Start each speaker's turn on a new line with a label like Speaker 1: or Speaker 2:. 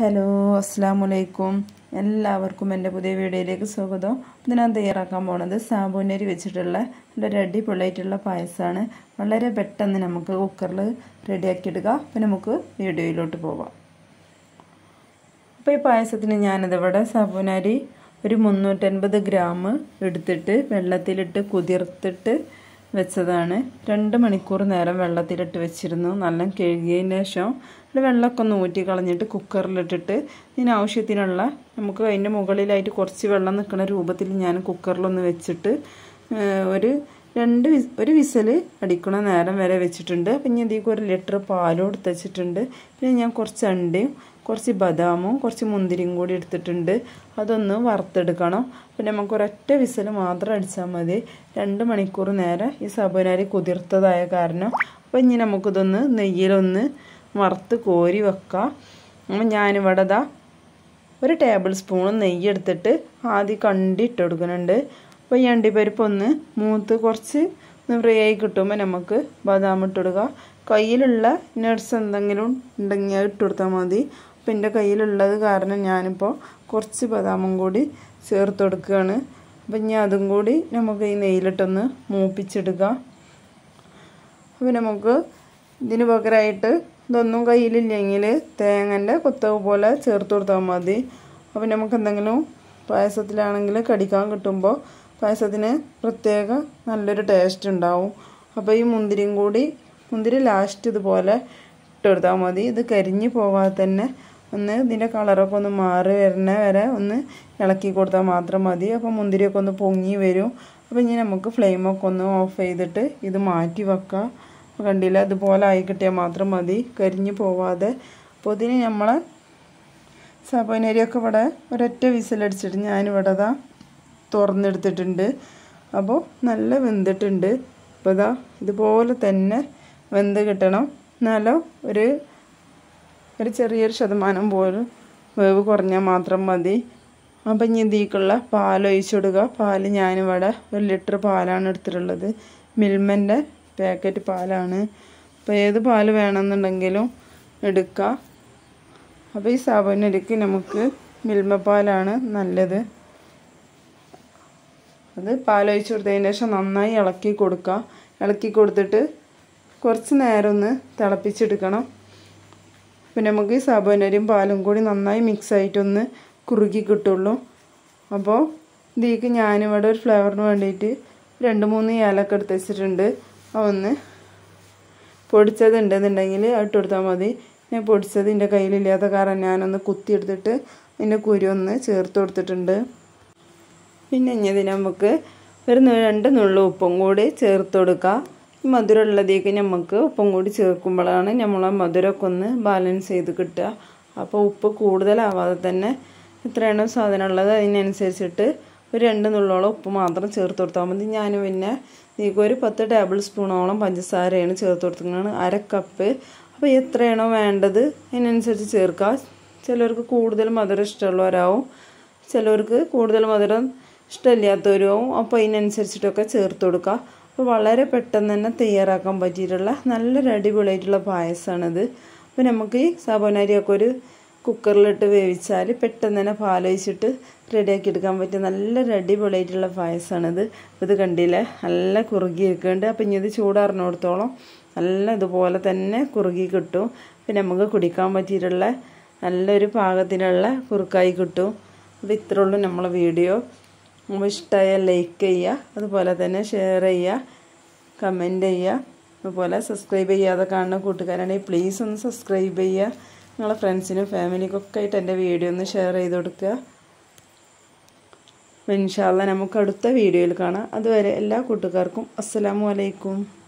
Speaker 1: Hello അസ്സാം വലൈക്കും എല്ലാവർക്കും എന്റെ പുതിയ വീഡിയോയിലേക്ക് സ്വാഗതം. ഇന്ന് ഞാൻ തയ്യാറാക്കാൻ പോണത് സാബൂനരി വെച്ചിട്ടുള്ള നല്ലൊരു അടിപൊളിയായിട്ടുള്ള പായസമാണ് വളരെ പെട്ടെന്ന് നമുക്ക് കുക്കറിൽ റെഡിയാക്കിയെടുക്കാം. അപ്പം നമുക്ക് വീഡിയോയിലോട്ട് പോവാം. അപ്പോൾ ഈ പായസത്തിന് ഞാനിതിവിടെ സാബൂനരി ഒരു മുന്നൂറ്റൻപത് ഗ്രാം എടുത്തിട്ട് വെള്ളത്തിലിട്ട് കുതിർത്തിട്ട് വെച്ചതാണ്. രണ്ട് മണിക്കൂർ നേരം വെള്ളത്തിലിട്ട് വെച്ചിരുന്നു. നല്ല കഴുകിയതിന് ശേഷം ഇവിടെ വെള്ളമൊക്കെ ഒന്ന് ഊറ്റി കളഞ്ഞിട്ട് കുക്കറിലിട്ടിട്ട് ഇതിന് ആവശ്യത്തിനുള്ള നമുക്ക് അതിന്റെ മുകളിലായിട്ട് കുറച്ച് വെള്ളം നിൽക്കുന്ന രൂപത്തിൽ ഞാൻ കുക്കറിലൊന്ന് വെച്ചിട്ട് ഒരു രണ്ട് ഒരു വിസൽ അടിക്കണ നേരം വരെ വെച്ചിട്ടുണ്ട്. പിന്നെ ഇതിലേക്ക് ഒരു ലിറ്റർ പാലും എടുത്ത് വെച്ചിട്ടുണ്ട്. പിന്നെ ഞാൻ കുറച്ച് അണ്ടിയും കുറച്ച് ബദാമും കുറച്ച് മുന്തിരിയും കൂടി എടുത്തിട്ടുണ്ട്. അതൊന്ന് വറുത്തെടുക്കണം. പിന്നെ നമുക്ക് ഒരൊറ്റ വിസൽ മാത്രം അടിച്ചാൽ മതി. രണ്ട് മണിക്കൂർ നേരം ഈ സബനാരി കുതിർത്തതായ കാരണം. അപ്പോൾ ഇനി നമുക്കിതൊന്ന് നെയ്യിലൊന്ന് വറുത്ത് കോരി വെക്കാം. അപ്പം ഞാനിവിടെ ദാ ഒരു ടേബിൾ സ്പൂൺ നെയ്യ് എടുത്തിട്ട് ആദ്യം കണ്ടിട്ട് കൊടുക്കുന്നുണ്ട്. അപ്പോൾ ഈ അണ്ടിപ്പരിപ്പ് ഒന്ന് മൂത്ത് കുറച്ച് ഫ്രീ ആയി കിട്ടുമ്പോൾ നമുക്ക് ബദാം ഇട്ട് കയ്യിലുള്ള നട്ട്സ് എന്തെങ്കിലും ഉണ്ടെങ്കിൽ ഇട്ടുകൊടുത്താൽ ഇട്ട് കൊടുത്താൽ മതി. അപ്പോൾ എന്റെ കയ്യിലുള്ളത് കാരണം ഞാനിപ്പോൾ കുറച്ച് ബദാമും കൂടി ചേർത്ത് കൊടുക്കുകയാണ്. അപ്പം ഇനി അതും കൂടി നമുക്ക് ഈ നെയ്യിലിട്ടൊന്ന് മൂപ്പിച്ചെടുക്കാം അപ്പം നമുക്ക് ഇതിന് പകരമായിട്ട് ഇതൊന്നും കയ്യിലില്ലെങ്കിൽ തേങ്ങന്റെ കൊത്തവ് പോലെ ചേർത്ത് കൊടുത്താൽ മതി. അപ്പം നമുക്ക് എന്തെങ്കിലും പായസത്തിലാണെങ്കിൽ കടിക്കാൻ കിട്ടുമ്പോൾ പായസത്തിന് പ്രത്യേക നല്ലൊരു ടേസ്റ്റ് ഉണ്ടാവും. അപ്പോൾ ഈ മുന്തിരിയും കൂടി മുന്തിരി ലാസ്റ്റ് ഇതുപോലെ ഇട്ട് കൊടുത്താൽ മതി. ഇത് കരിഞ്ഞ് പോവാതെ തന്നെ ഒന്ന് ഇതിന്റെ കളറൊക്കെ ഒന്ന് മാറി വരണ വരെ ഒന്ന് ഇളക്കി കൊടുത്താൽ മാത്രം മതി. അപ്പോൾ മുന്തിരിയൊക്കെ ഒന്ന് പൊങ്ങി വരും. അപ്പോൾ ഇനി നമുക്ക് ഫ്ലെയിമൊക്കെ ഒന്ന് ഓഫ് ചെയ്തിട്ട് ഇത് മാറ്റി വെക്കാം. കണ്ടില്ല? അതുപോലെ ആയി കിട്ടിയാൽ മാത്രം മതി. കരിഞ്ഞു പോവാതെ. അപ്പോൾ ഇതിന് നമ്മൾ സബനരിയൊക്കെ ഇവിടെ ഒരൊറ്റ വിസിലടിച്ചിട്ട് ഞാനിവിടെ ഇതാ തുറന്നെടുത്തിട്ടുണ്ട്. അപ്പോൾ നല്ല വെന്തിട്ടുണ്ട്. അപ്പോൾ ഇതാ ഇതുപോലെ തന്നെ വെന്ത് കിട്ടണം. എന്നാലും ഒരു ഒരു ചെറിയൊരു ശതമാനം പോലും വേവ് കുറഞ്ഞാൽ മാത്രം മതി. അപ്പം ഇനി ഇതിലേക്കുള്ള പാൽ ഒഴിച്ചിടുക പാൽ ഞാനിവിടെ ഒരു ലിറ്റർ പാലാണ് എടുത്തിട്ടുള്ളത്. മിൽമന്റെ പാക്കറ്റ് പാലാണ്. അപ്പോൾ ഏത് പാൽ വേണമെന്നുണ്ടെങ്കിലും എടുക്കുക അപ്പോൾ ഈ സാബുനരിക്ക് നമുക്ക് മിൽമ പാലാണ് നല്ലത്. അത് പാലൊഴിച്ച് കൊടുത്തതിന് ശേഷം നന്നായി ഇളക്കി കൊടുക്കുക ഇളക്കി കൊടുത്തിട്ട് കുറച്ച് നേരം ഒന്ന് തിളപ്പിച്ചെടുക്കണം. പിന്നെ നമുക്ക് ഈ സാബുനരിയും പാലും കൂടി നന്നായി മിക്സ് ആയിട്ടൊന്ന് കുറുകി കിട്ടുള്ളൂ. അപ്പോൾ ഇതിലേക്ക് ഞാനിവിടെ ഒരു ഫ്ലേവറിന് വേണ്ടിയിട്ട് രണ്ട് മൂന്ന് ഏലക്ക എടുത്ത് വെച്ചിട്ടുണ്ട്. ഒന്ന് പൊടിച്ചത് ഉണ്ടെന്നുണ്ടെങ്കിൽ ഇട്ട് മതി. ഞാൻ പൊടിച്ചത് എന്റെ കയ്യിലില്ലാത്ത കാരണം ഞാനൊന്ന് കുത്തിയെടുത്തിട്ട് അതിന്റെ കുരു ഒന്ന് ചേർത്ത് കൊടുത്തിട്ടുണ്ട്. പിന്നെ ഇനി നമുക്ക് ഒരു രണ്ട് നുള്ളു ഉപ്പും കൂടി ചേർത്ത് കൊടുക്കുക മധുരമുള്ളതേക്ക് നമുക്ക് ഉപ്പും കൂടി ചേർക്കുമ്പോഴാണ് നമ്മൾ ആ മധുരമൊക്കെ ഒന്ന് ബാലൻസ് ചെയ്ത് കിട്ടുക. അപ്പോൾ ഉപ്പ് കൂടുതലാവാതെ തന്നെ എത്രയാണോ സാധനം ഉള്ളത് അതിനനുസരിച്ചിട്ട് ഒരു രണ്ട് നുള്ളോളം ഉപ്പ് മാത്രം ചേർത്ത് കൊടുത്താൽ മതി. ഞാൻ പിന്നെ ഇതിലേക്ക് ഒരു പത്ത് ടേബിൾ സ്പൂണോളം പഞ്ചസാരയാണ് ചേർത്ത് കൊടുക്കുന്നത് അര കപ്പ് അപ്പോൾ എത്രയാണോ വേണ്ടത് അതിനനുസരിച്ച് ചേർക്കുക. ചിലർക്ക് കൂടുതൽ മധുരം ഇഷ്ടമുള്ളവരാവും. ചിലർക്ക് കൂടുതൽ മധുരം ഇഷ്ടമില്ലാത്തവരും അപ്പോൾ അതിനനുസരിച്ചിട്ടൊക്കെ ചേർത്ത് കൊടുക്കുക. അപ്പോൾ വളരെ പെട്ടെന്ന് തന്നെ തയ്യാറാക്കാൻ പറ്റിയിട്ടുള്ള നല്ലൊരു അടിപൊളിയായിട്ടുള്ള പായസമാണിത് അപ്പോൾ നമുക്ക് ഈ സാബോനരിയൊക്കെ ഒരു കുക്കറിലിട്ട് വേവിച്ചാൽ പെട്ടെന്ന് തന്നെ പാലൊഴിച്ചിട്ട് റെഡിയാക്കി എടുക്കാൻ പറ്റിയ നല്ലൊരു അടിപൊളിയായിട്ടുള്ള പായസമാണിത് ഇത് കണ്ടില്ലേ? നല്ല കുറുകി വെക്കുന്നുണ്ട് അപ്പോൾ ഇനി ഇത് ചൂടാറിനോടത്തോളം നല്ല ഇതുപോലെ തന്നെ കുറുകി കിട്ടും. പിന്നെ നമുക്ക് കുടിക്കാൻ പറ്റിയിട്ടുള്ള നല്ലൊരു പാകത്തിനുള്ള കുറുക്കായി കിട്ടും. അപ്പോൾ ഇത്രയുള്ളൂ നമ്മളെ വീഡിയോ. അപ്പോൾ ഇഷ്ടമായാൽ ലൈക്ക് ചെയ്യുക. അതുപോലെ തന്നെ ഷെയർ ചെയ്യുക. കമന്റ് ചെയ്യുക. അതുപോലെ സബ്സ്ക്രൈബ് ചെയ്യാതെ കാണുന്ന കൂട്ടുകാരാണെങ്കിൽ പ്ലീസ് ഒന്ന് സബ്സ്ക്രൈബ് ചെയ്യുക. നിങ്ങളെ ഫ്രണ്ട്സിനും ഫാമിലിക്കൊക്കെ ആയിട്ട് എന്റെ വീഡിയോ ഒന്ന് ഷെയർ ചെയ്ത് കൊടുക്കുക. ഇൻഷാല്ല നമുക്ക് അടുത്ത വീഡിയോയിൽ കാണാം. അതുവരെ എല്ലാ കൂട്ടുകാർക്കും അസ്സലാമു അലൈക്കും.